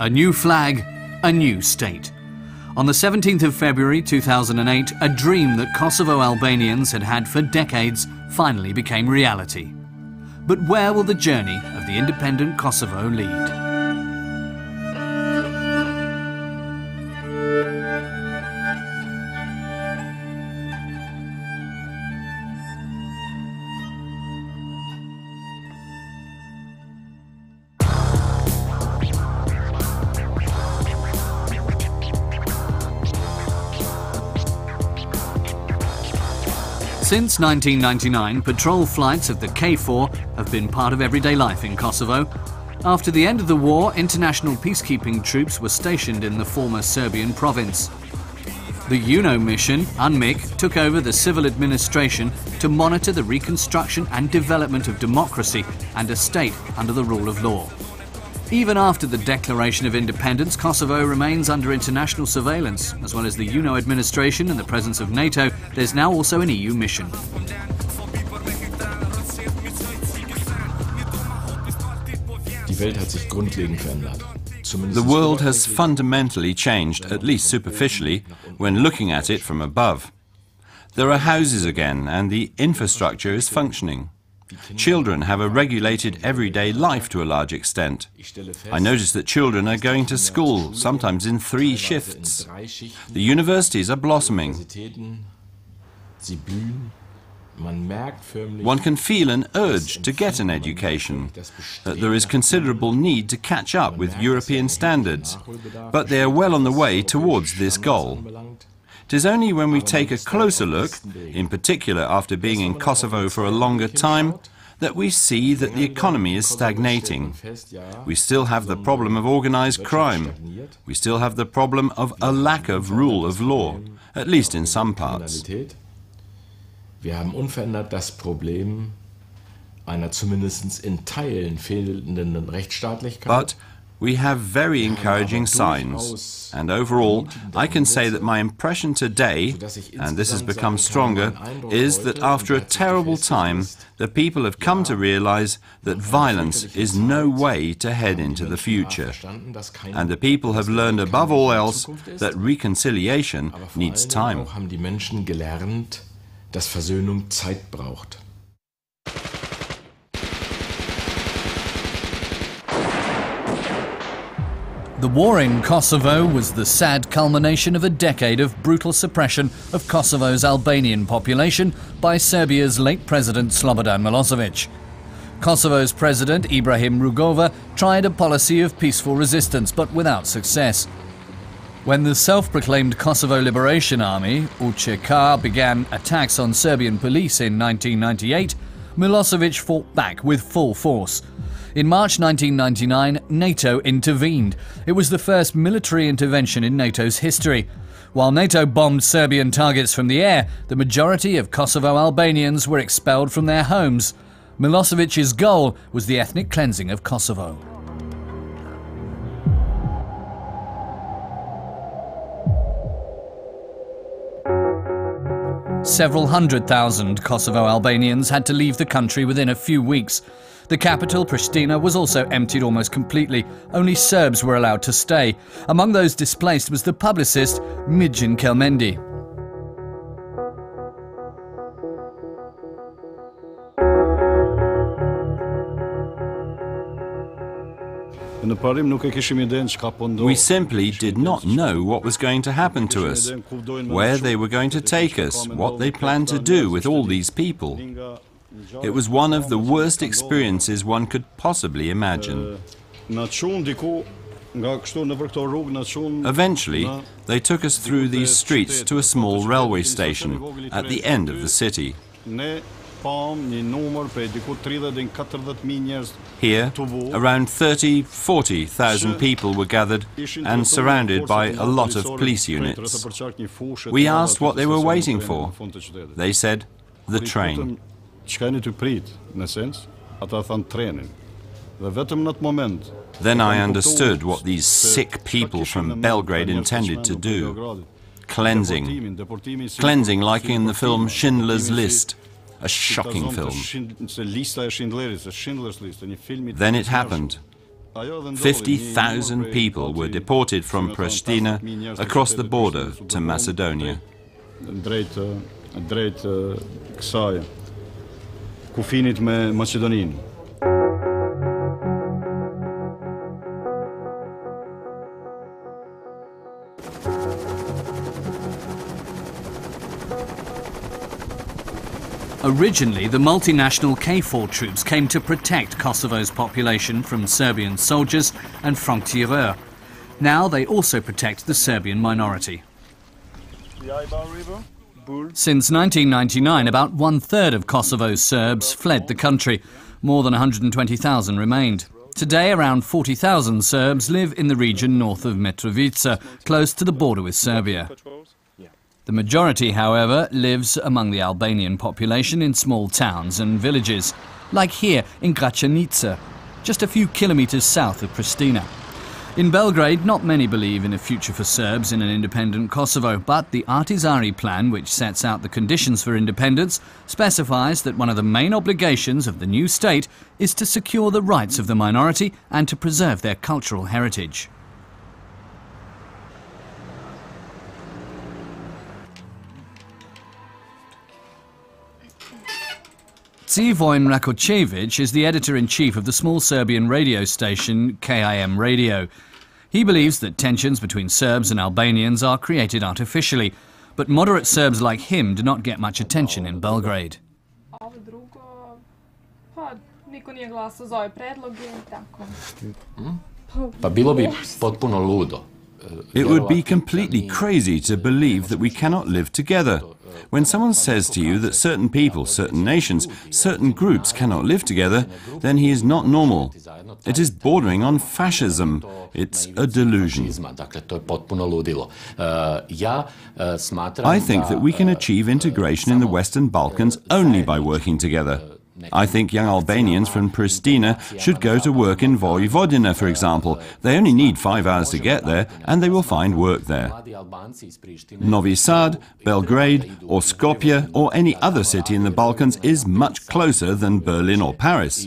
A new flag, a new state. On the 17th of February 2008, a dream that Kosovo Albanians had had for decades finally became reality. But where will the journey of the independent Kosovo lead? Since 1999, patrol flights of the KFOR have been part of everyday life in Kosovo. After the end of the war, international peacekeeping troops were stationed in the former Serbian province. The UNO mission, UNMIK, took over the civil administration to monitor the reconstruction and development of democracy and a state under the rule of law. Even after the declaration of independence, Kosovo remains under international surveillance. As well as the UNO administration and the presence of NATO, there's now also an EU mission. The world has fundamentally changed, at least superficially, when looking at it from above. There are houses again, and the infrastructure is functioning. Children have a regulated everyday life to a large extent. I notice that children are going to school, sometimes in three shifts. The universities are blossoming. One can feel an urge to get an education, that there is considerable need to catch up with European standards, but they are well on the way towards this goal. It is only when we take a closer look, in particular after being in Kosovo for a longer time, that we see that the economy is stagnating. We still have the problem of organized crime. We still have the problem of a lack of rule of law, at least in some parts. Wir haben unverändert das Problem einer zumindest in Teilen fehlenden Rechtsstaatlichkeit. But we have very encouraging signs. And overall, I can say that my impression today, and this has become stronger, is that after a terrible time, the people have come to realize that violence is no way to head into the future. And the people have learned above all else that reconciliation needs time. The war in Kosovo was the sad culmination of a decade of brutal suppression of Kosovo's Albanian population by Serbia's late president Slobodan Milosevic. Kosovo's president Ibrahim Rugova tried a policy of peaceful resistance but without success. When the self proclaimed Kosovo Liberation Army, UCK, began attacks on Serbian police in 1998, Milosevic fought back with full force. In March 1999, NATO intervened. It was the first military intervention in NATO's history. While NATO bombed Serbian targets from the air, the majority of Kosovo Albanians were expelled from their homes. Milosevic's goal was the ethnic cleansing of Kosovo. Several hundred thousand Kosovo Albanians had to leave the country within a few weeks. The capital, Pristina, was also emptied almost completely. Only Serbs were allowed to stay. Among those displaced was the publicist Migjen Kelmendi. We simply did not know what was going to happen to us, where they were going to take us, what they planned to do with all these people. It was one of the worst experiences one could possibly imagine. Eventually, they took us through these streets to a small railway station at the end of the city. Here, around 30, 40,000 people were gathered and surrounded by a lot of police units. We asked what they were waiting for. They said, the train. Then I understood what these sick people from Belgrade intended to do. Cleansing. Cleansing like in the film Schindler's List a shocking film. Then it happened. 50,000 people were deported from Pristina across the border to Macedonia. Originally, the multinational KFOR troops came to protect Kosovo's population from Serbian soldiers and francs-tireurs. Now they also protect the Serbian minority. Since 1999, about one third of Kosovo's Serbs fled the country. More than 120,000 remained. Today, around 40,000 Serbs live in the region north of Mitrovica, close to the border with Serbia. The majority, however, lives among the Albanian population in small towns and villages, like here in Gračanica, just a few kilometres south of Pristina. In Belgrade, not many believe in a future for Serbs in an independent Kosovo, but the Ahtisaari plan, which sets out the conditions for independence, specifies that one of the main obligations of the new state is to secure the rights of the minority and to preserve their cultural heritage. Živojin Rakocevic is the editor-in-chief of the small Serbian radio station KIM Radio. He believes that tensions between Serbs and Albanians are created artificially, but moderate Serbs like him do not get much attention in Belgrade. It would be completely crazy to believe that we cannot live together. When someone says to you that certain people, certain nations, certain groups cannot live together, then he is not normal. It is bordering on fascism. It's a delusion. I think that we can achieve integration in the Western Balkans only by working together. I think young Albanians from Pristina should go to work in Vojvodina, for example. They only need five hours to get there, and they will find work there. Novi Sad, Belgrade, or Skopje, or any other city in the Balkans is much closer than Berlin or Paris.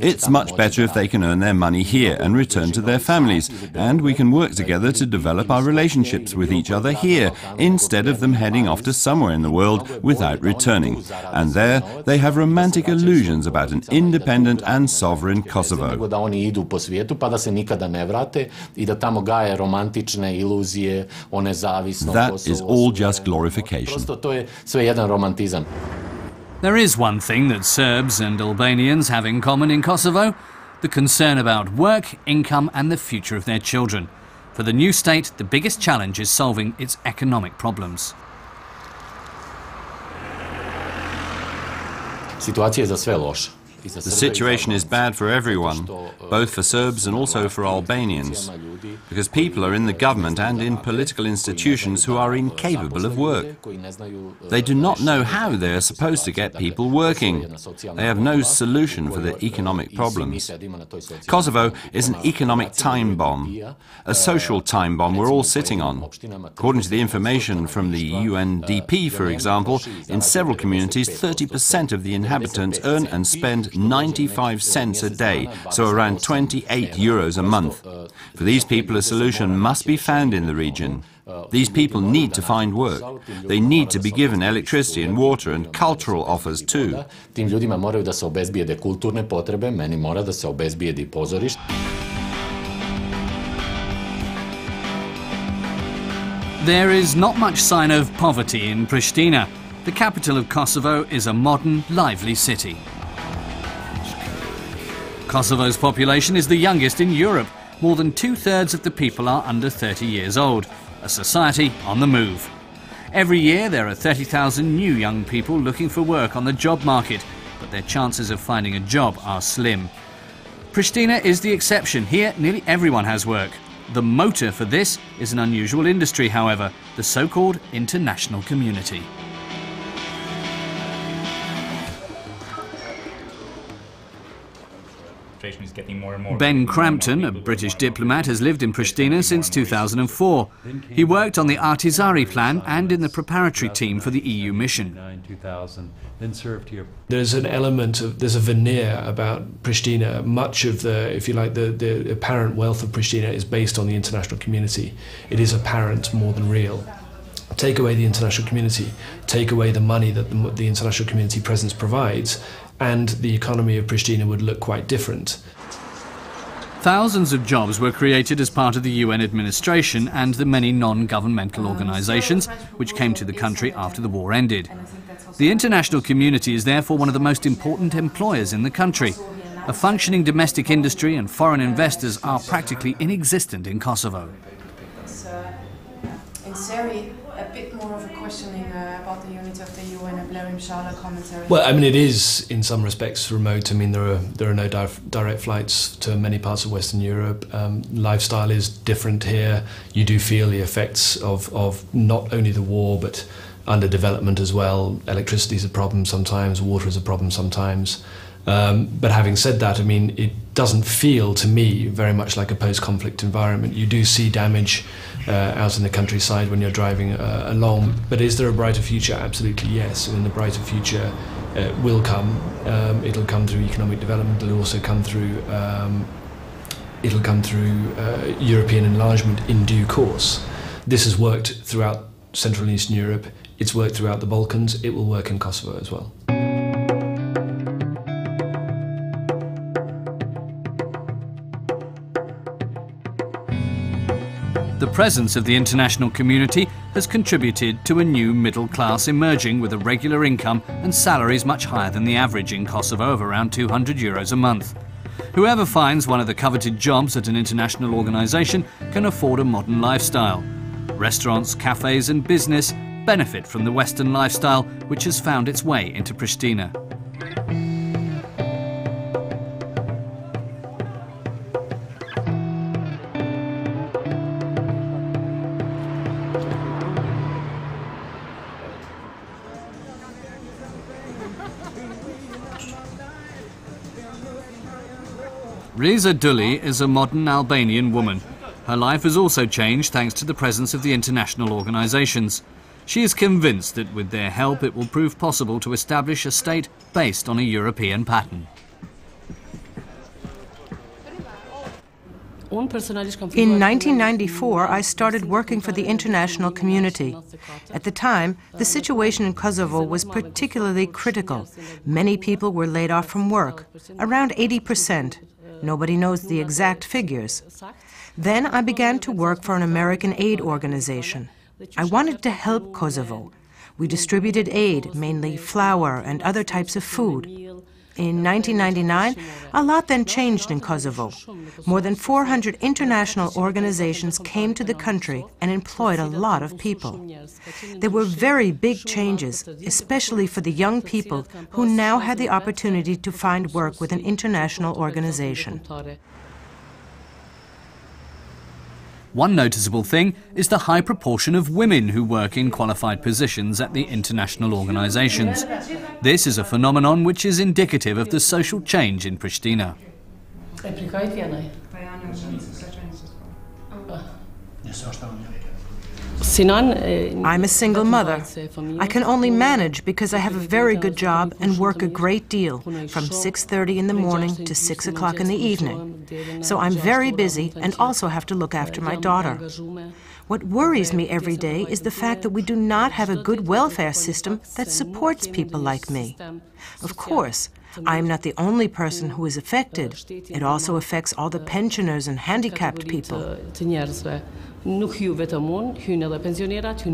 It's much better if they can earn their money here and return to their families, and we can work together to develop our relationships with each other here, instead of them heading off to somewhere in the world without returning and there they have romantic illusions about an independent and sovereign Kosovo. That is all just glorification. There is one thing that Serbs and Albanians have in common in Kosovo the concern about work, income, and the future of their children. For the new state, the biggest challenge is solving its economic problems. Situacija je za sve loša. The situation is bad for everyone, both for Serbs and also for Albanians, because people are in the government and in political institutions who are incapable of work. They do not know how they are supposed to get people working. They have no solution for their economic problems. Kosovo is an economic time bomb, a social time bomb we're all sitting on. According to the information from the UNDP, for example, in several communities, 30% of the inhabitants earn and spend 95 cents a day, so around 28 euros a month. For these people, a solution must be found in the region. These people need to find work. They need to be given electricity and water and cultural offers too. There is not much sign of poverty in Pristina. The capital of Kosovo is a modern, lively city. Kosovo's population is the youngest in Europe. More than two thirds of the people are under 30 years old, a society on the move. Every year there are 30,000 new young people looking for work on the job market, but their chances of finding a job are slim. Pristina is the exception. Here, nearly everyone has work. The motor for this is an unusual industry, however, the so called international community. Ben Crampton, a British diplomat, has lived in Pristina since 2004. He worked on the Ahtisaari plan and in the preparatory team for the EU mission. There's an element of, there's a veneer about Pristina. Much of the, if you like, the, the apparent wealth of Pristina is based on the international community. It is apparent more than real take away the international community, take away the money that the, the, international community presence provides, and the economy of Pristina would look quite different. Thousands of jobs were created as part of the UN administration and the many non governmental organisations which came to the country after the war ended. The international community is therefore one of the most important employers in the country. A functioning domestic industry and foreign investors are practically inexistent in Kosovo. A bit more of a questioning uh, about the unity of the UN and Blerim Shala commentary. Well, I mean, it is in some respects remote. I mean, there are there are no di direct flights to many parts of Western Europe. Um, lifestyle is different here. You do feel the effects of of not only the war but underdevelopment as well. Electricity is a problem sometimes. Water is a problem sometimes. Um, but having said that, I mean, it doesn't feel to me very much like a post-conflict environment. You do see damage out in the countryside when you're driving uh, along. But is there a brighter future? Absolutely yes. And the brighter future uh, will come. Um, it'll come through economic development. It'll also come through. Um, it'll come through uh, European enlargement in due course. This has worked throughout Central and Eastern Europe. It's worked throughout the Balkans. It will work in Kosovo as well. The presence of the international community has contributed to a new middle class emerging with a regular income and salaries much higher than the average in Kosovo of around 200 euros a month. Whoever finds one of the coveted jobs at an international organisation can afford a modern lifestyle. Restaurants, cafes, and business benefit from the Western lifestyle which has found its way into Pristina. Riza Dulli is a modern Albanian woman. Her life has also changed thanks to the presence of the international organisations. She is convinced that with their help it will prove possible to establish a state based on a European pattern. In 1994, I started working for the international community. At the time, the situation in Kosovo was particularly critical. Many people were laid off from work, around 80 percent. Nobody knows the exact figures. Then I began to work for an American aid organization. I wanted to help Kosovo. We distributed aid, mainly flour and other types of food. In 1999, a lot then changed in Kosovo. More than 400 international organizations came to the country and employed a lot of people. There were very big changes, especially for the young people who now had the opportunity to find work with an international organization. One noticeable thing is the high proportion of women who work in qualified positions at the international organisations. This is a phenomenon which is indicative of the social change in Pristina. I'm a single mother. I can only manage because I have a very good job and work a great deal, from 6.30 in the morning to 6 o'clock in the evening. So I'm very busy and also have to look after my daughter. What worries me every day is the fact that we do not have a good welfare system that supports people like me. Of course, I am not the only person who is affected. It also affects all the pensioners and handicapped people.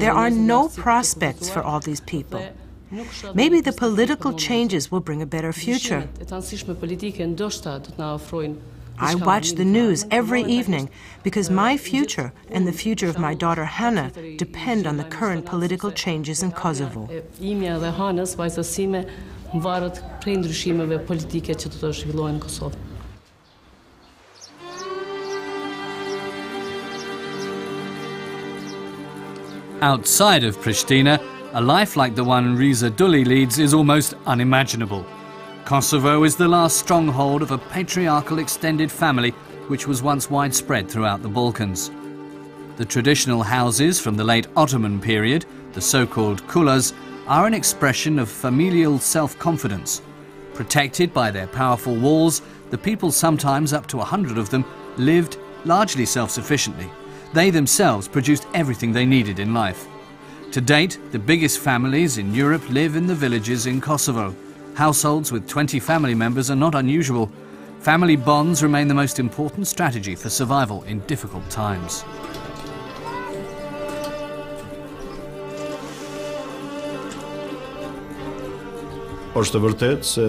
There are no prospects for all these people. Maybe the political changes will bring a better future. I watch the news every evening because my future and the future of my daughter Hannah depend on the current political changes in Kosovo. Outside of Pristina, a life like the one Riza Dulli leads is almost unimaginable. Kosovo is the last stronghold of a patriarchal extended family which was once widespread throughout the Balkans. The traditional houses from the late Ottoman period, the so-called kulas, are an expression of familial self-confidence. Protected by their powerful walls, the people, sometimes up to a hundred of them, lived largely self-sufficiently. They themselves produced everything they needed in life. To date, the biggest families in Europe live in the villages in Kosovo. Households with 20 family members are not unusual. Family bonds remain the most important strategy for survival in difficult times. është vërtet se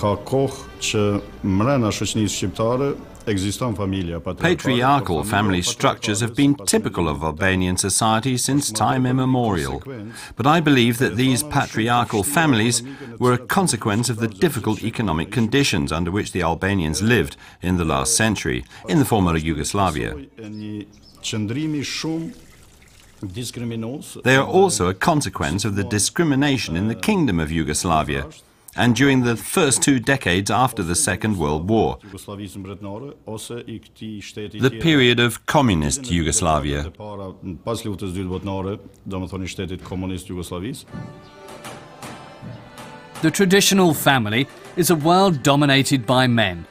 ka kohë që mrena shoqënisë shqiptare Patriarchal family structures have been typical of Albanian society since time immemorial. But I believe that these patriarchal families were a consequence of the difficult economic conditions under which the Albanians lived in the last century, in the former Yugoslavia. They are also a consequence of the discrimination in the Kingdom of Yugoslavia, and during the first two decades after the Second World War, the period of communist Yugoslavia. The traditional family is a world dominated by men.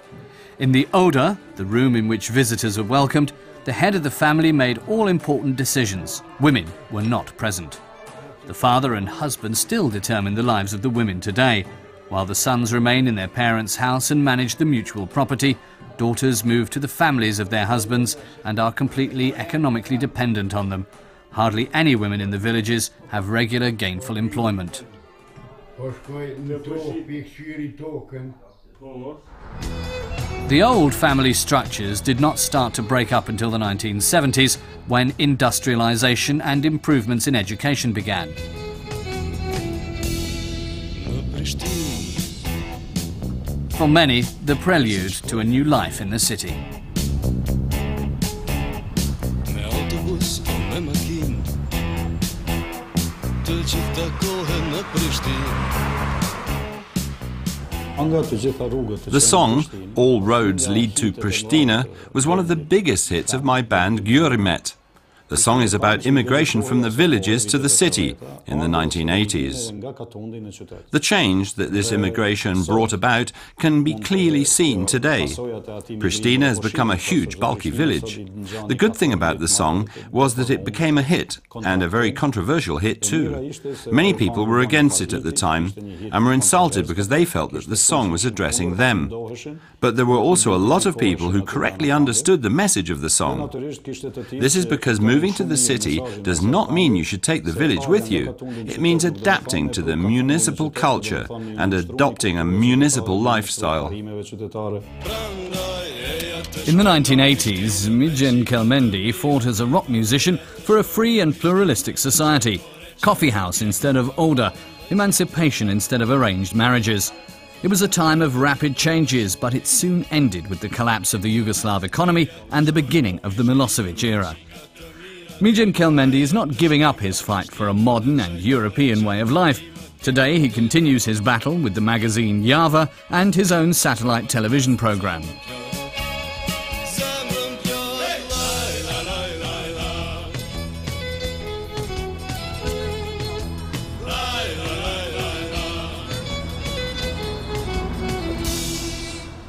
In the Oda, the room in which visitors are welcomed, the head of the family made all important decisions. Women were not present. The father and husband still determine the lives of the women today. While the sons remain in their parents' house and manage the mutual property, daughters move to the families of their husbands and are completely economically dependent on them. Hardly any women in the villages have regular gainful employment. The old family structures did not start to break up until the 1970s when industrialization and improvements in education began. For many, the prelude to a new life in the city. The song, All Roads Lead to Pristina, was one of the biggest hits of my band Gjurimet. The song is about immigration from the villages to the city in the 1980s. The change that this immigration brought about can be clearly seen today. Pristina has become a huge, bulky village. The good thing about the song was that it became a hit, and a very controversial hit too. Many people were against it at the time and were insulted because they felt that the song was addressing them. But there were also a lot of people who correctly understood the message of the song. This is because moving to the city does not mean you should take the village with you. It means adapting to the municipal culture and adopting a municipal lifestyle. In the 1980s, Migjen Kelmendi fought as a rock musician for a free and pluralistic society. Coffee house instead of order, emancipation instead of arranged marriages. It was a time of rapid changes, but it soon ended with the collapse of the Yugoslav economy and the beginning of the Milosevic era. Migjen Kelmendi is not giving up his fight for a modern and European way of life. Today he continues his battle with the magazine Java and his own satellite television program.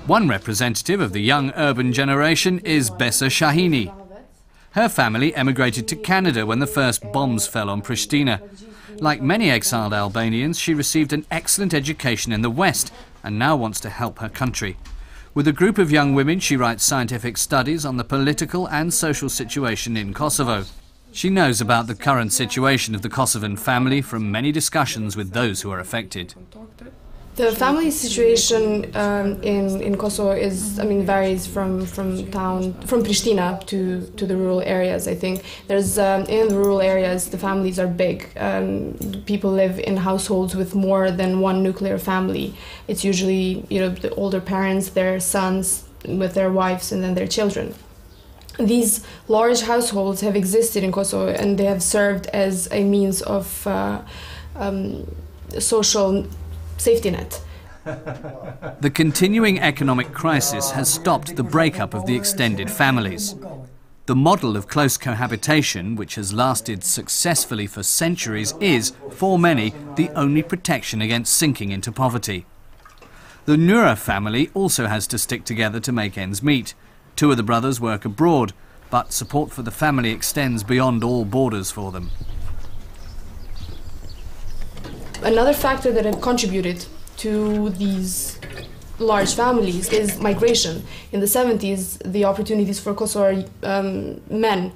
One representative of the young urban generation is Besa Shahini. Her family emigrated to Canada when the first bombs fell on Pristina. Like many exiled Albanians, she received an excellent education in the West and now wants to help her country. With a group of young women, she writes scientific studies on the political and social situation in Kosovo. She knows about the current situation of the Kosovan family from many discussions with those who are affected. The family situation um, in in Kosovo is, I mean, varies from from town from Pristina to to the rural areas. I think there's um, in the rural areas the families are big. Um, people live in households with more than one nuclear family. It's usually you know the older parents, their sons with their wives, and then their children. These large households have existed in Kosovo, and they have served as a means of uh, um, social safety net. The continuing economic crisis has stopped the breakup of the extended families. The model of close cohabitation, which has lasted successfully for centuries, is, for many, the only protection against sinking into poverty. The Nura family also has to stick together to make ends meet. Two of the brothers work abroad, but support for the family extends beyond all borders for them. Another factor that had contributed to these large families is migration. In the 70s, the opportunities for Kosovar um, men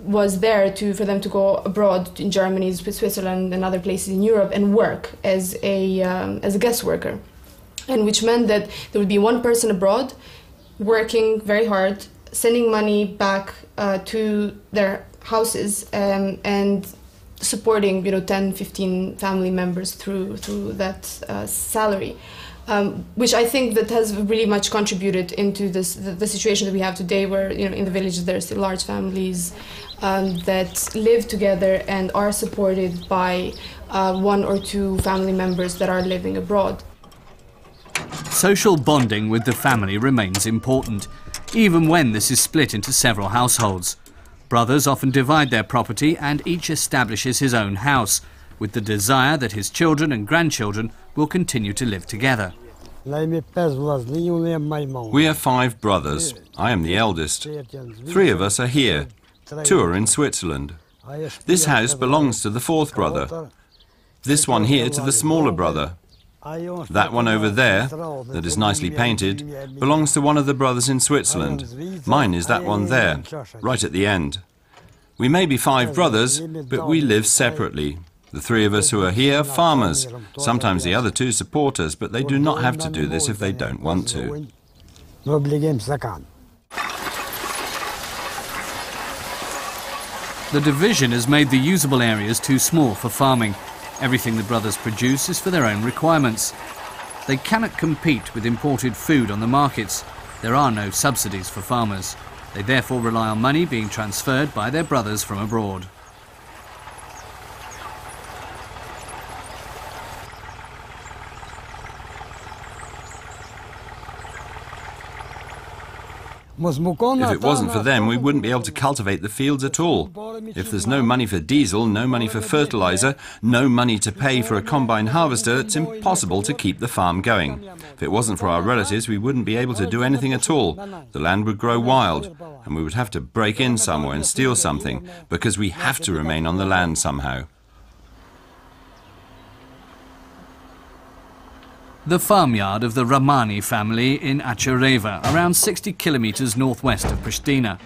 was there to for them to go abroad in Germany, Switzerland, and other places in Europe and work as a um, as a guest worker, and which meant that there would be one person abroad working very hard, sending money back uh, to their houses, um, and supporting you know 10 15 family members through through that uh, salary um, which I think that has really much contributed into this the, the, situation that we have today where you know in the villages there's large families um, that live together and are supported by uh, one or two family members that are living abroad. Social bonding with the family remains important even when this is split into several households Brothers often divide their property and each establishes his own house, with the desire that his children and grandchildren will continue to live together. We are five brothers. I am the eldest. Three of us are here. Two are in Switzerland. This house belongs to the fourth brother. This one here to the smaller brother. That one over there, that is nicely painted, belongs to one of the brothers in Switzerland. Mine is that one there, right at the end. We may be five brothers, but we live separately. The three of us who are here, farmers. Sometimes the other two support us, but they do not have to do this if they don't want to. The division has made the usable areas too small for farming. Everything the brothers produce is for their own requirements. They cannot compete with imported food on the markets. There are no subsidies for farmers. They therefore rely on money being transferred by their brothers from abroad. If it wasn't for them, we wouldn't be able to cultivate the fields at all. If there's no money for diesel, no money for fertilizer, no money to pay for a combine harvester, it's impossible to keep the farm going. If it wasn't for our relatives, we wouldn't be able to do anything at all. The land would grow wild, and we would have to break in somewhere and steal something, because we have to remain on the land somehow. The farmyard of the Ramani family in Achureva, around 60 kilometres northwest of Pristina.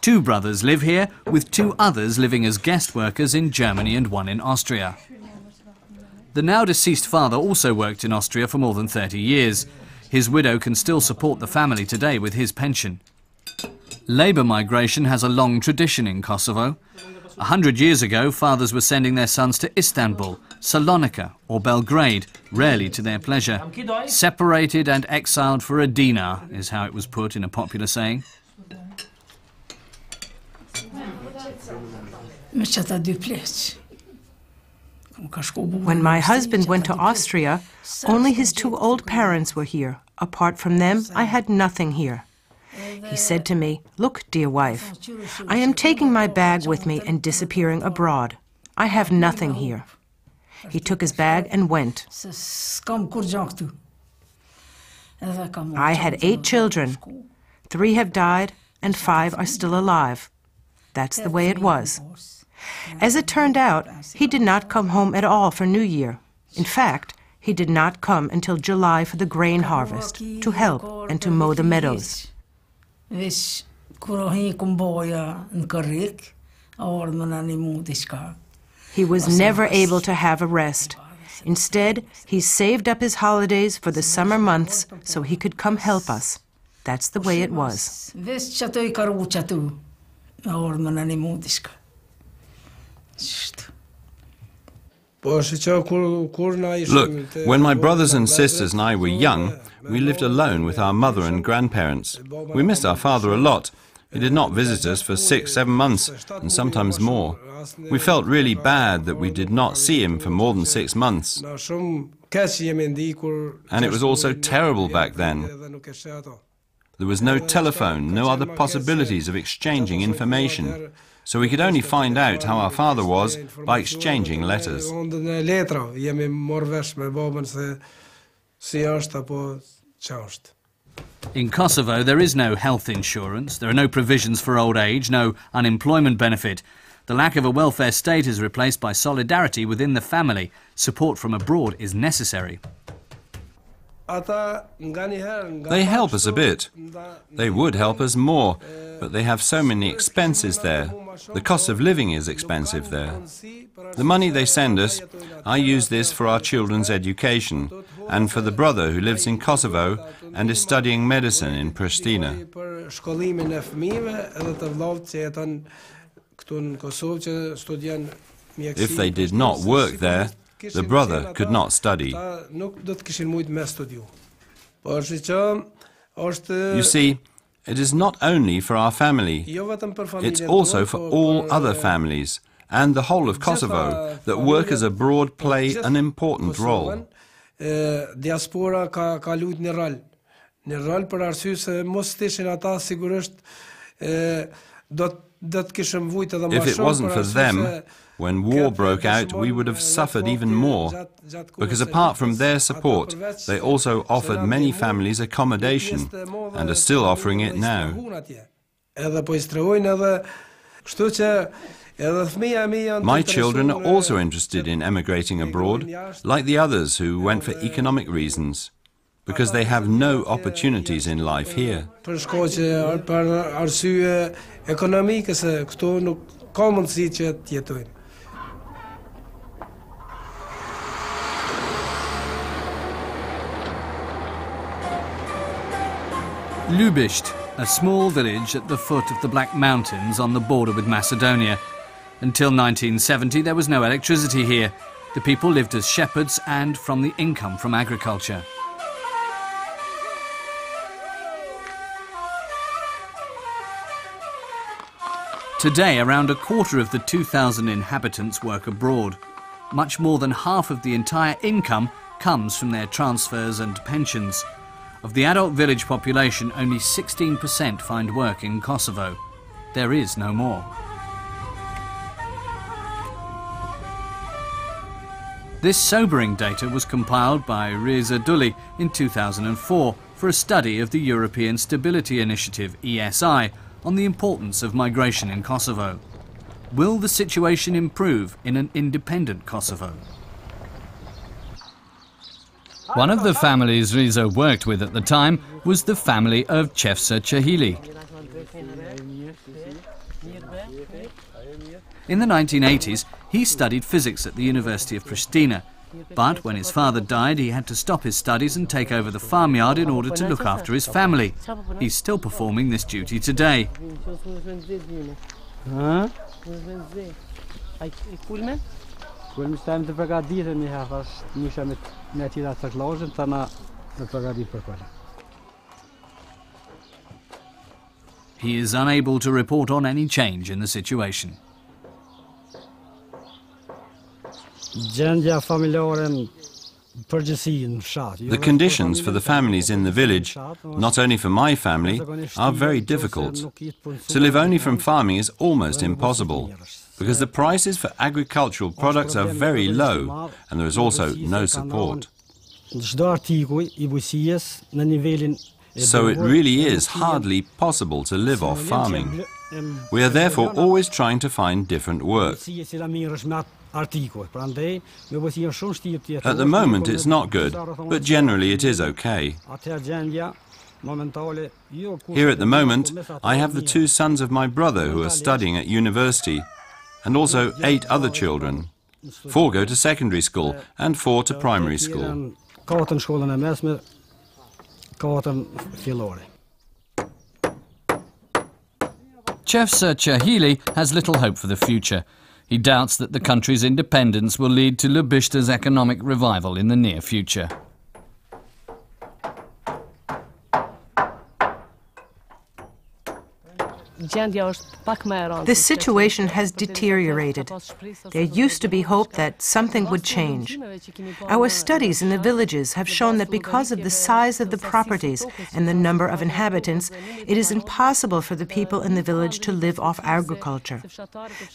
Two brothers live here, with two others living as guest workers in Germany and one in Austria. The now deceased father also worked in Austria for more than 30 years. His widow can still support the family today with his pension. Labour migration has a long tradition in Kosovo. A hundred years ago, fathers were sending their sons to Istanbul, Salonika, or Belgrade, rarely to their pleasure. Separated and exiled for a dinar, is how it was put in a popular saying. When my husband went to Austria, only his two old parents were here. Apart from them, I had nothing here. He said to me, Look, dear wife, I am taking my bag with me and disappearing abroad. I have nothing here. He took his bag and went. I had eight children. Three have died, and five are still alive. That's the way it was. As it turned out, he did not come home at all for New Year. In fact, he did not come until July for the grain harvest, to help and to mow the meadows. He was never able to have a rest. Instead, he saved up his holidays for the summer months so he could come help us. That's the way it was. Look, when my brothers and sisters and I were young, we lived alone with our mother and grandparents. We missed our father a lot, He did not visit us for six, seven months, and sometimes more. We felt really bad that we did not see him for more than six months. And it was also terrible back then. There was no telephone, no other possibilities of exchanging information. So we could only find out how our father was by exchanging letters. In Kosovo, there is no health insurance, there are no provisions for old age, no unemployment benefit. The lack of a welfare state is replaced by solidarity within the family. Support from abroad is necessary. They help us a bit. They would help us more, but they have so many expenses there. The cost of living is expensive there. The money they send us, I use this for our children's education and for the brother who lives in Kosovo and is studying medicine in Pristina. If they did not work there, the brother could not study. You see, it is not only for our family, it's also for all other families and the whole of Kosovo that workers abroad play an important role. Diaspora ka ka lut një rol. Rol për arsye se mos ishin ata sigurisht do do të kishim vujt edhe më shumë. If it wasn't for them, when war broke out, we would have suffered even more, because apart from their support, they also offered many families accommodation and are still offering it now. My children are also interested in emigrating abroad, like the others who went for economic reasons, because they have no opportunities in life here. Ljubisht, a small village at the foot of the Black Mountains on the border with Macedonia. Until 1970, there was no electricity here. The people lived as shepherds and from the income from agriculture. Today, around a quarter of the 2,000 inhabitants work abroad. Much more than half of the entire income comes from their transfers and pensions. Of the adult village population, only 16% find work in Kosovo. There is no more. This sobering data was compiled by Reza Dulli in 2004 for a study of the European Stability Initiative, ESI, on the importance of migration in Kosovo. Will the situation improve in an independent Kosovo? One of the families Riza worked with at the time was the family of Chefsa Chahili. In the 1980s, he studied physics at the University of Pristina. But when his father died, he had to stop his studies and take over the farmyard in order to look after his family. He's still performing this duty today. Kul të përgatitën një hafas, nisha me me tira të klozën, të na me përgatit për këllë. He is unable to report on any change in the situation. The conditions for the families in the village, not only for my family, are very difficult. To live only from farming is almost impossible because the prices for agricultural products are very low and there is also no support. So it really is hardly possible to live off farming. We are therefore always trying to find different work. At the moment it's not good, but generally it is okay. Here at the moment, I have the two sons of my brother who are studying at university and also eight other children. Four go to secondary school and four to primary school. Chefsa Chahili has little hope for the future. He doubts that the country's independence will lead to Lubishta's economic revival in the near future. The situation has deteriorated. There used to be hope that something would change. Our studies in the villages have shown that because of the size of the properties and the number of inhabitants, it is impossible for the people in the village to live off agriculture.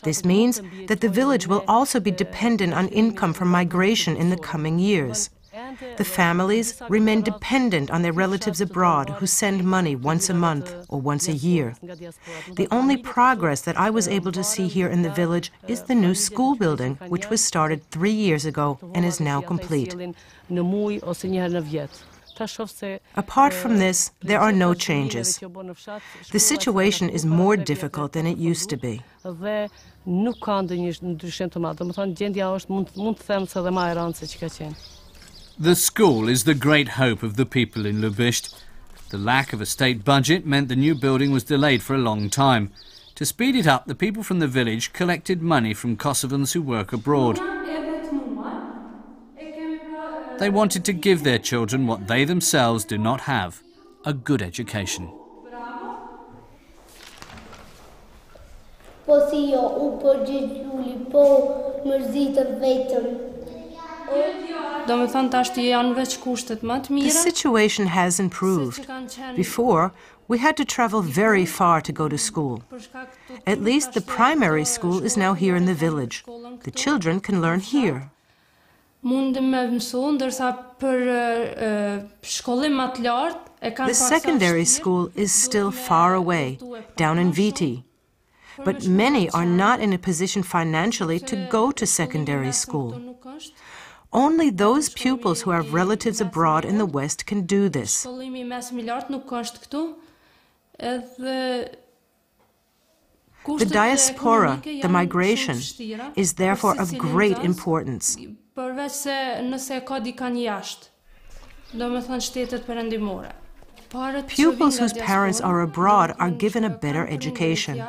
This means that the village will also be dependent on income from migration in the coming years. The families remain dependent on their relatives abroad who send money once a month or once a year. The only progress that I was able to see here in the village is the new school building, which was started three years ago and is now complete. Apart from this, there are no changes. The situation is more difficult than it used to be. The school is the great hope of the people in Lubisht. The lack of a state budget meant the new building was delayed for a long time. To speed it up, the people from the village collected money from Kosovans who work abroad. They wanted to give their children what they themselves do not have a good education. Po si jo u po vetëm. The situation has improved. Before, we had to travel very far to go to school. At least the primary school is now here in the village. The children can learn here. The secondary school is still far away, down in Viti. But many are not in a position financially to go to secondary school. Only those pupils who have relatives abroad in the West can do this. The diaspora, the migration, is therefore of great importance. Pupils whose parents are abroad are given a better education.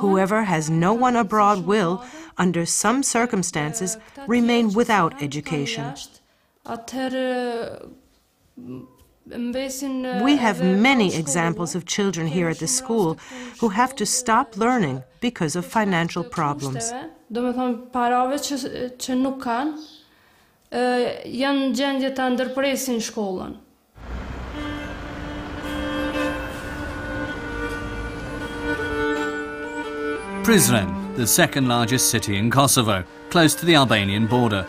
Whoever has no one abroad will, under some circumstances, remain without education. We have many examples of children here at the school who have to stop learning because of financial problems. janë gjendje të ndërpresin shkollën. Prizren, the second largest city in Kosovo, close to the Albanian border.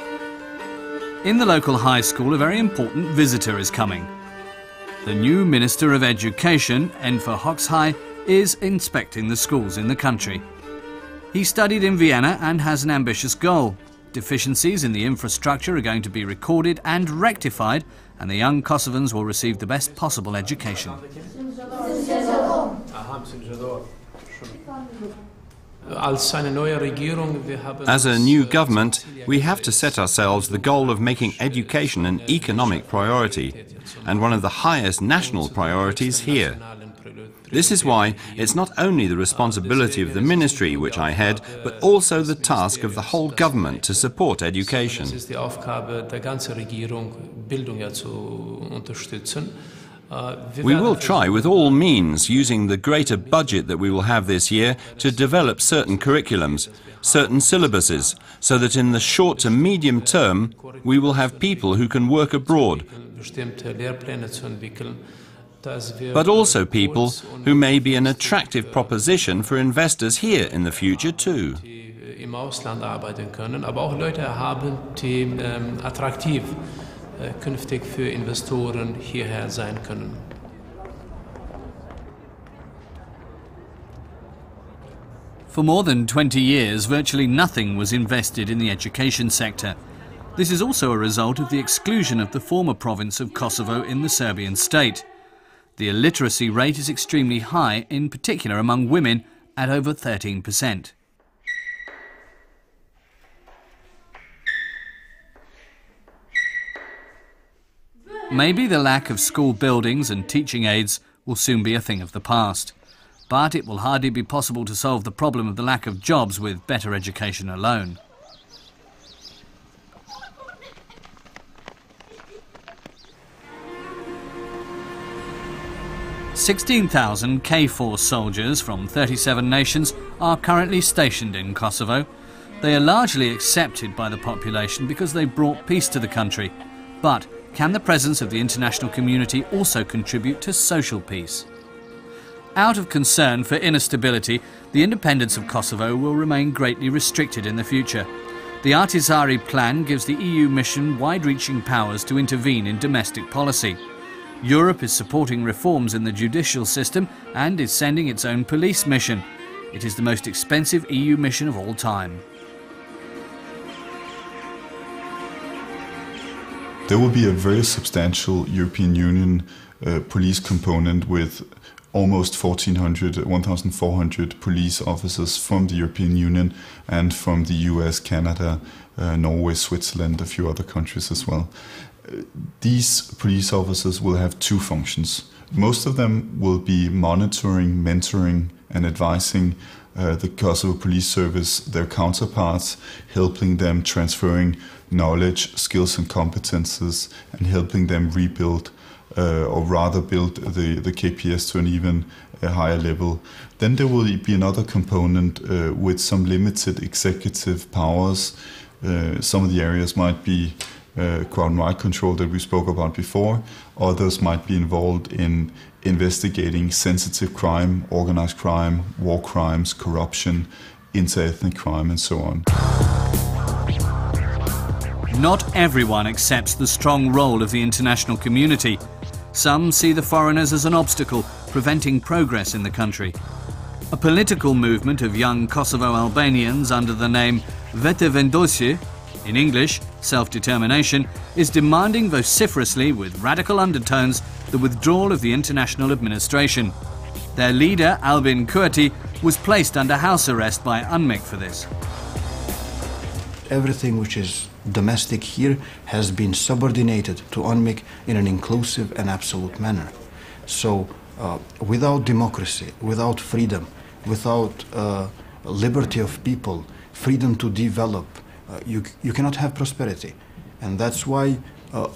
In the local high school, a very important visitor is coming. The new Minister of Education, Enver Hoxhaj, is inspecting the schools in the country. He studied in Vienna and has an ambitious goal. Deficiencies in the infrastructure are going to be recorded and rectified, and the young Kosovans will receive the best possible education. As a new government, we have to set ourselves the goal of making education an economic priority and one of the highest national priorities here. This is why it's not only the responsibility of the ministry which I head, but also the task of the whole government to support education. Uh, we will try with all means, using the greater budget that we will have this year, to develop certain curriculums, certain syllabuses, so that in the short to medium term we will have people who can work abroad, but also people who may be an attractive proposition for investors here in the future too. Äh, im Ausland arbeiten können, aber auch Leute haben, die ähm, attraktiv Äh, Eh, künftig für Investoren hierher sein können. For more than 20 years, virtually nothing was invested in the education sector. This is also a result of the exclusion of the former province of Kosovo in the Serbian state. The illiteracy rate is extremely high, in particular among women, at over 13%. Maybe the lack of school buildings and teaching aids will soon be a thing of the past. But it will hardly be possible to solve the problem of the lack of jobs with better education alone. 16,000 KFOR soldiers from 37 nations are currently stationed in Kosovo. They are largely accepted by the population because they brought peace to the country. But can the presence of the international community also contribute to social peace? Out of concern for inner stability, the independence of Kosovo will remain greatly restricted in the future. The Ahtisaari plan gives the EU mission wide reaching powers to intervene in domestic policy. Europe is supporting reforms in the judicial system and is sending its own police mission. It is the most expensive EU mission of all time. There will be a very substantial European Union uh, police component with almost 1,400, 1,400 police officers from the European Union and from the US, Canada, uh, Norway, Switzerland, a few other countries as well these police officers will have two functions. Most of them will be monitoring, mentoring, and advising uh, the Kosovo Police Service, their counterparts, helping them transferring knowledge, skills, and competences, and helping them rebuild, uh, or rather build the, the KPS to an even uh, higher level. Then there will be another component uh, with some limited executive powers. Uh, some of the areas might be uh, crowd and control that we spoke about before. Others might be involved in investigating sensitive crime, organized crime, war crimes, corruption, inter-ethnic crime, and so on. Not everyone accepts the strong role of the international community. Some see the foreigners as an obstacle, preventing progress in the country. A political movement of young Kosovo Albanians under the name Vetëvendosje in English, self determination, is demanding vociferously with radical undertones the withdrawal of the international administration. Their leader, Albin Kurti, was placed under house arrest by UNMIK for this. Everything which is domestic here has been subordinated to UNMIK in an inclusive and absolute manner. So, uh, without democracy, without freedom, without uh, liberty of people, freedom to develop, uh, you, you cannot have prosperity. And that's why uh,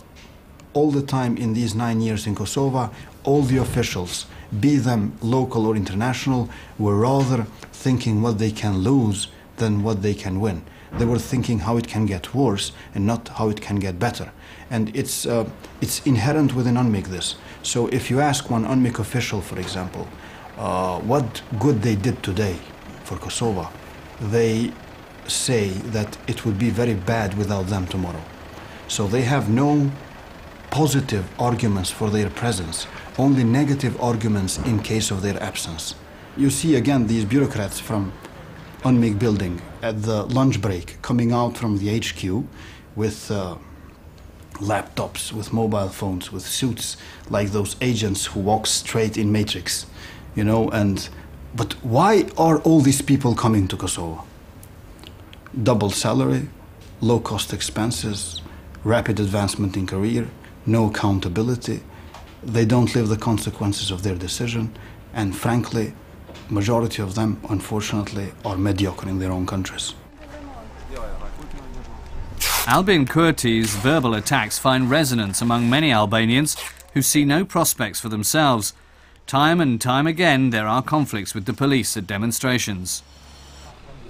all the time in these nine years in Kosovo, all the officials, be them local or international, were rather thinking what they can lose than what they can win. They were thinking how it can get worse and not how it can get better. And it's, uh, it's inherent within UNMIK this. So if you ask one UNMIK official, for example, uh, what good they did today for Kosovo, they say that it would be very bad without them tomorrow. So they have no positive arguments for their presence, only negative arguments in case of their absence. You see again these bureaucrats from UNMIK building at the lunch break coming out from the HQ with uh, laptops, with mobile phones, with suits like those agents who walk straight in Matrix, you know, and but why are all these people coming to Kosovo? double salary, low cost expenses, rapid advancement in career, no accountability. They don't live the consequences of their decision, and frankly, majority of them, unfortunately, are mediocre in their own countries. Albin Kurti's verbal attacks find resonance among many Albanians who see no prospects for themselves. Time and time again, there are conflicts with the police at demonstrations.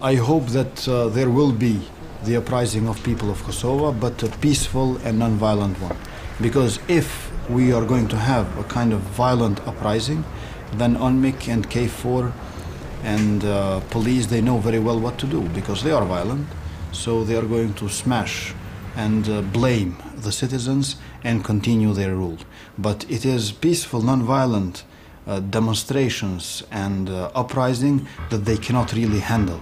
I hope that uh, there will be the uprising of people of Kosovo, but a peaceful and non-violent one. Because if we are going to have a kind of violent uprising, then UNMIK and KFOR and uh, police, they know very well what to do because they are violent. So they are going to smash and uh, blame the citizens and continue their rule. But it is peaceful, non-violent uh, demonstrations and uh, uprising that they cannot really handle.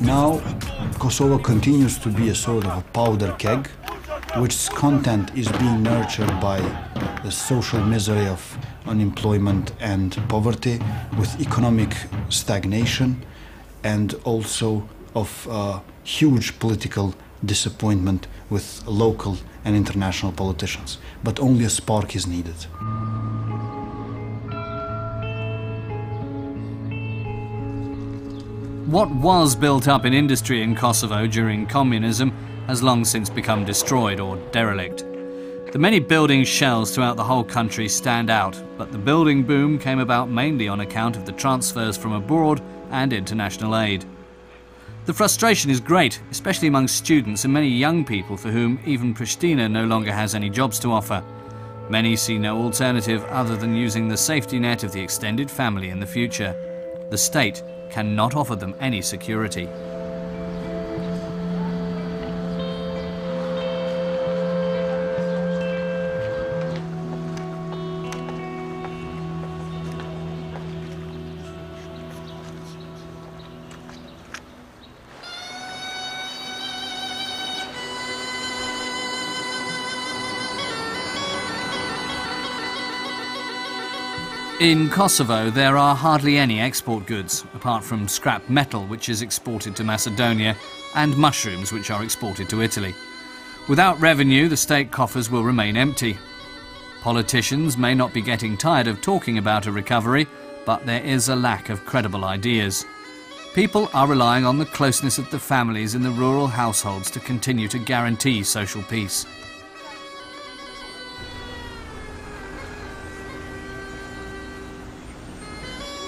Now, Kosovo continues to be a sort of a powder keg, which content is being nurtured by the social misery of unemployment and poverty, with economic stagnation, and also of uh, huge political disappointment with local and international politicians. But only a spark is needed. What was built up in industry in Kosovo during communism has long since become destroyed or derelict. The many building shells throughout the whole country stand out, but the building boom came about mainly on account of the transfers from abroad and international aid. The frustration is great, especially among students and many young people for whom even Pristina no longer has any jobs to offer. Many see no alternative other than using the safety net of the extended family in the future. The state cannot offer them any security. In Kosovo, there are hardly any export goods, apart from scrap metal, which is exported to Macedonia, and mushrooms, which are exported to Italy. Without revenue, the state coffers will remain empty. Politicians may not be getting tired of talking about a recovery, but there is a lack of credible ideas. People are relying on the closeness of the families in the rural households to continue to guarantee social peace.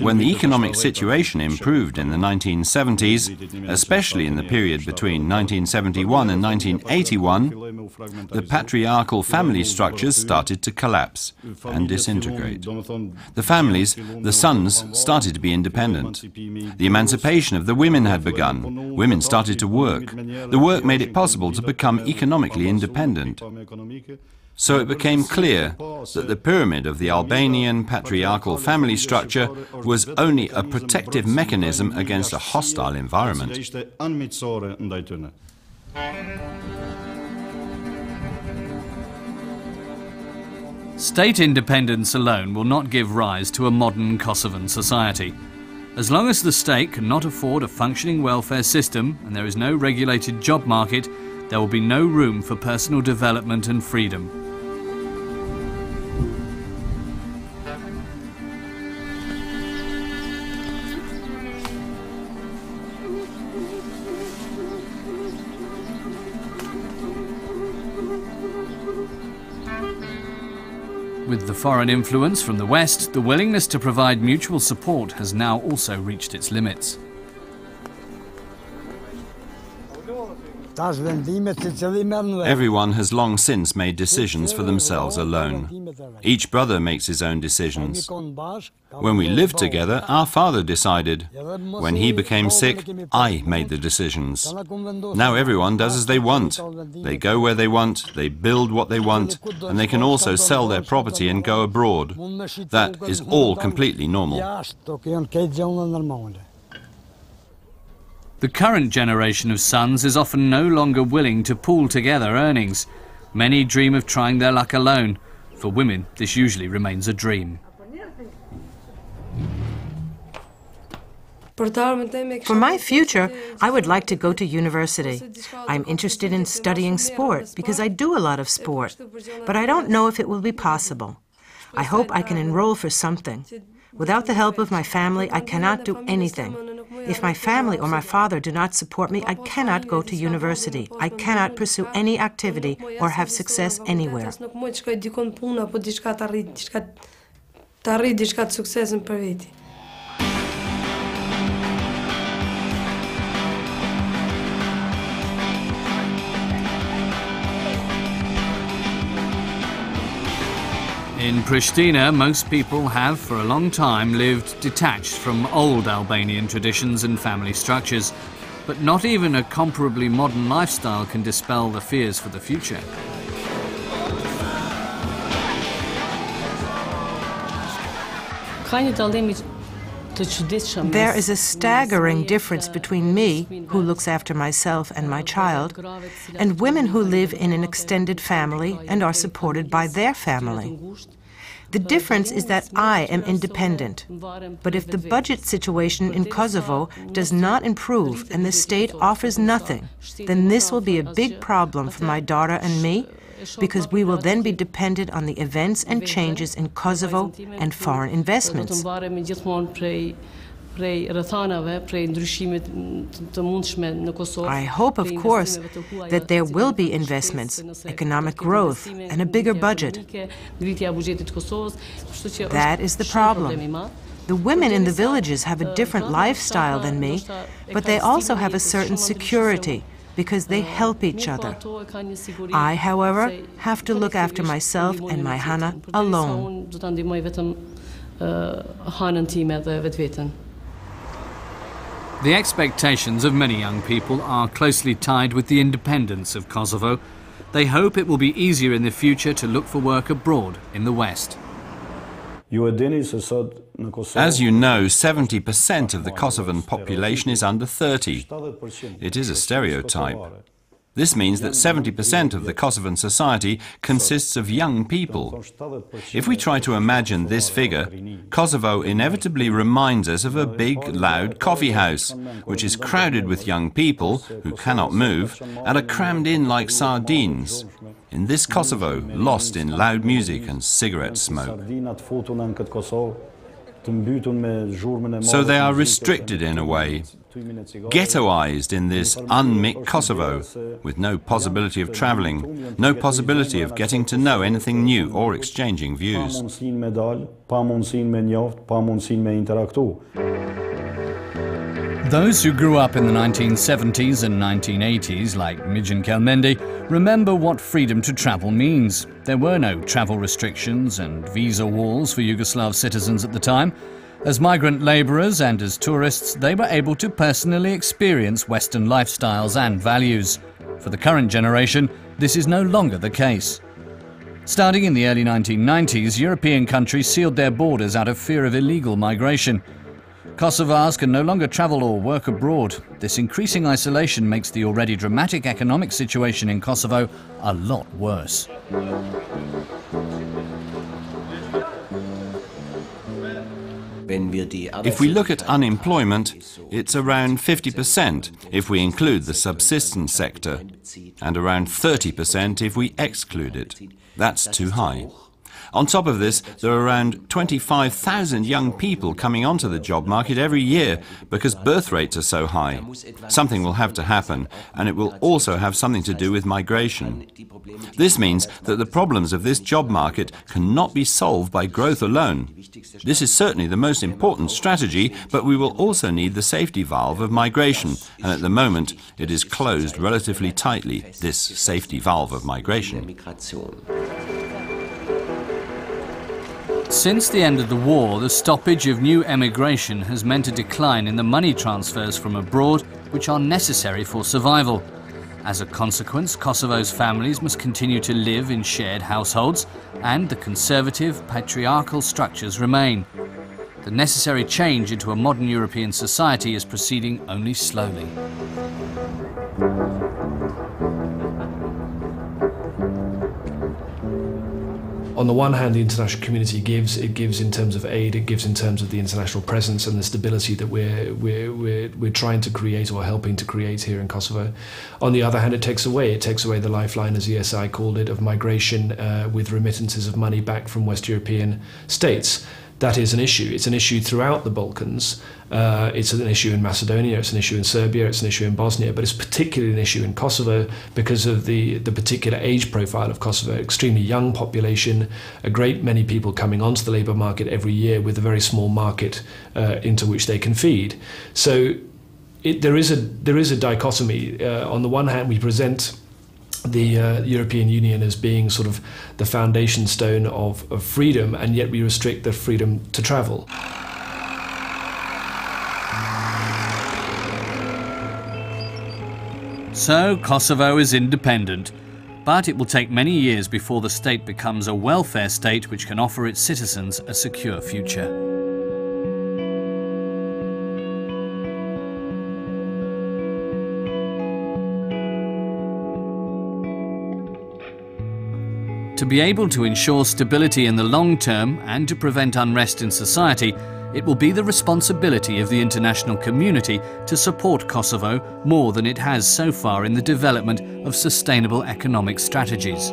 When the economic situation improved in the 1970s, especially in the period between 1971 and 1981, the patriarchal family structures started to collapse and disintegrate. The families, the sons, started to be independent. The emancipation of the women had begun. Women started to work. The work made it possible to become economically independent. So it became clear that the pyramid of the Albanian patriarchal family structure was only a protective mechanism against a hostile environment. State independence alone will not give rise to a modern Kosovan society. As long as the state cannot afford a functioning welfare system and there is no regulated job market, there will be no room for personal development and freedom. With the foreign influence from the West, the willingness to provide mutual support has now also reached its limits. Everyone has long since made decisions for themselves alone. Each brother makes his own decisions. When we lived together, our father decided. When he became sick, I made the decisions. Now everyone does as they want. They go where they want, they build what they want, and they can also sell their property and go abroad. That is all completely normal. The current generation of sons is often no longer willing to pool together earnings. Many dream of trying their luck alone. For women, this usually remains a dream. For my future, I would like to go to university. I'm interested in studying sport because I do a lot of sport, but I don't know if it will be possible. I hope I can enroll for something. Without the help of my family, I cannot do anything. If my family or my father do not support me, I cannot go to university. I cannot pursue any activity or have success anywhere. In Pristina, most people have for a long time lived detached from old Albanian traditions and family structures. But not even a comparably modern lifestyle can dispel the fears for the future. There is a staggering difference between me, who looks after myself and my child, and women who live in an extended family and are supported by their family. The difference is that I am independent. But if the budget situation in Kosovo does not improve and the state offers nothing, then this will be a big problem for my daughter and me because we will then be dependent on the events and changes in Kosovo and foreign investments. I hope, of course, that there will be investments, economic growth, and a bigger budget. That is the problem. The women in the villages have a different lifestyle than me, but they also have a certain security because they help each other. I, however, have to look after myself and my Hana alone. The expectations of many young people are closely tied with the independence of Kosovo. They hope it will be easier in the future to look for work abroad in the West. As you know, 70% of the Kosovan population is under 30. It is a stereotype. This means that 70% of the Kosovan society consists of young people. If we try to imagine this figure, Kosovo inevitably reminds us of a big, loud coffee house, which is crowded with young people who cannot move and are crammed in like sardines. In this Kosovo, lost in loud music and cigarette smoke. So they are restricted in a way, ghettoized in this unmixed Kosovo, with no possibility of travelling, no possibility of getting to know anything new or exchanging views. Those who grew up in the 1970s and 1980s, like Migjen Kelmendi, remember what freedom to travel means. There were no travel restrictions and visa walls for Yugoslav citizens at the time. As migrant labourers and as tourists, they were able to personally experience Western lifestyles and values. For the current generation, this is no longer the case. Starting in the early 1990s, European countries sealed their borders out of fear of illegal migration. Kosovars can no longer travel or work abroad. This increasing isolation makes the already dramatic economic situation in Kosovo a lot worse. If we look at unemployment, it's around 50% if we include the subsistence sector, and around 30% if we exclude it. That's too high. On top of this, there are around 25,000 young people coming onto the job market every year because birth rates are so high. Something will have to happen, and it will also have something to do with migration. This means that the problems of this job market cannot be solved by growth alone. This is certainly the most important strategy, but we will also need the safety valve of migration, and at the moment it is closed relatively tightly, this safety valve of migration. Since the end of the war, the stoppage of new emigration has meant a decline in the money transfers from abroad which are necessary for survival. As a consequence, Kosovo's families must continue to live in shared households and the conservative, patriarchal structures remain. The necessary change into a modern European society is proceeding only slowly. On the one hand, the international community gives. It gives in terms of aid. It gives in terms of the international presence and the stability that we're we're we're, we're trying to create or helping to create here in Kosovo. On the other hand, it takes away. It takes away the lifeline, as ESI called it, of migration uh, with remittances of money back from West European states that is an issue. It's an issue throughout the Balkans. Uh, it's an issue in Macedonia, it's an issue in Serbia, it's an issue in Bosnia, but it's particularly an issue in Kosovo because of the, the particular age profile of Kosovo. Extremely young population, a great many people coming onto the labour market every year with a very small market uh, into which they can feed. So it, there, is a, there is a dichotomy. Uh, on the one hand, we present the uh, European Union as being sort of the foundation stone of, of freedom, and yet we restrict the freedom to travel. So, Kosovo is independent, but it will take many years before the state becomes a welfare state which can offer its citizens a secure future. To be able to ensure stability in the long term and to prevent unrest in society, it will be the responsibility of the international community to support Kosovo more than it has so far in the development of sustainable economic strategies.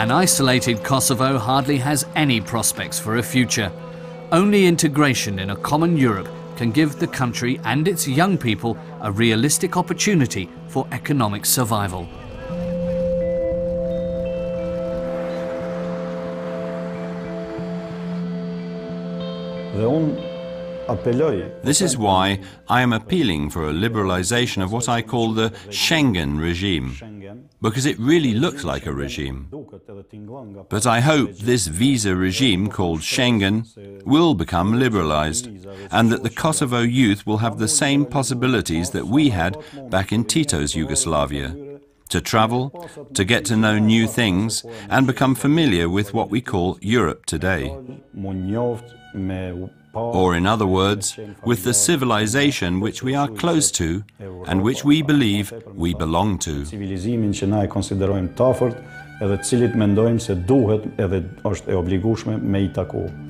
An isolated Kosovo hardly has any prospects for a future. Only integration in a common Europe can give the country and its young people a realistic opportunity for economic survival. This is why I am appealing for a liberalization of what I call the Schengen regime, because it really looks like a regime. But I hope this visa regime called Schengen will become liberalized, and that the Kosovo youth will have the same possibilities that we had back in Tito's Yugoslavia to travel, to get to know new things, and become familiar with what we call Europe today. Or, in other words, with the civilization which we are close to and which we believe we belong to. edhe cilit mendojmë se duhet edhe është e obligueshme me i.